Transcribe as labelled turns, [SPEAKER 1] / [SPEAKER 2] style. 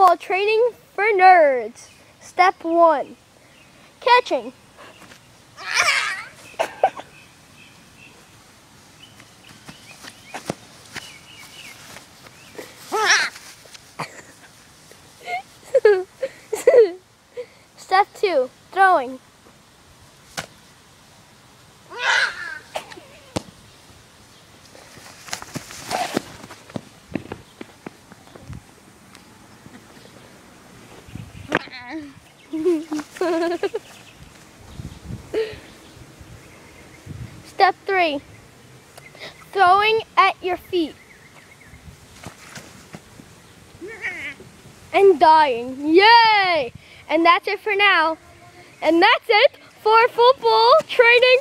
[SPEAKER 1] Football training for nerds. Step one. Catching. Step two. Throwing. Step three. Throwing at your feet. And dying. Yay! And that's it for now. And that's it for football training.